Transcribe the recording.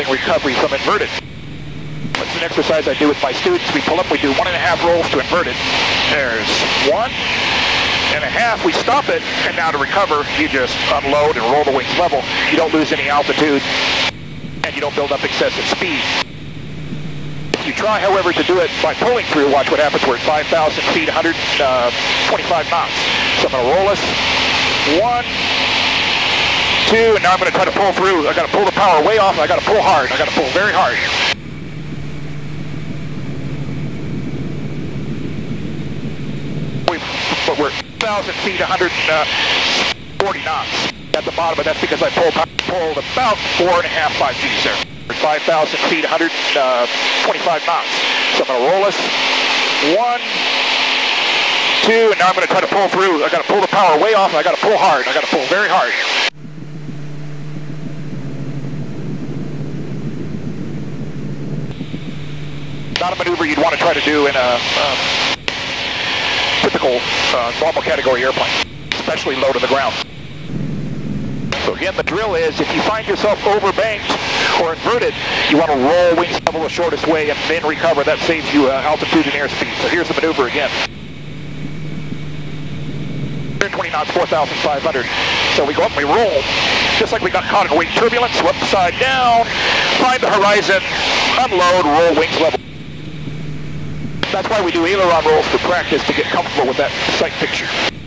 recovery from inverted. It's an exercise I do with my students. We pull up, we do one and a half rolls to inverted. There's one and a half. We stop it, and now to recover, you just unload and roll the wings level. You don't lose any altitude, and you don't build up excessive speed. You try, however, to do it by pulling through, watch what happens. We're at 5,000 feet, 125 uh, knots. So I'm going to roll us. One, two, and now I'm going to try to pull through. I got to pull the power way off. I got to pull hard. I got to pull very hard. but we're 1,000 feet, 140 uh, knots at the bottom, but that's because I pulled, pulled about four and a half, five feet, sir. 5,000 feet, 125 uh, knots. So I'm going to roll us. One, two, and now I'm going to try to pull through. I got to pull the power way off, and I got to pull hard. I got to pull very hard. Not a maneuver you'd want to try to do in a uh, typical uh, normal category airplane, especially low to the ground. So again, the drill is if you find yourself overbanked or inverted, you want to roll wings level the shortest way and then recover. That saves you uh, altitude and airspeed. So here's the maneuver again. 120 knots, 4,500. So we go up and we roll, just like we got caught in wing turbulence, so upside down, find the horizon, unload, roll wings level. That's why we do aileron rolls for practice to get comfortable with that sight picture.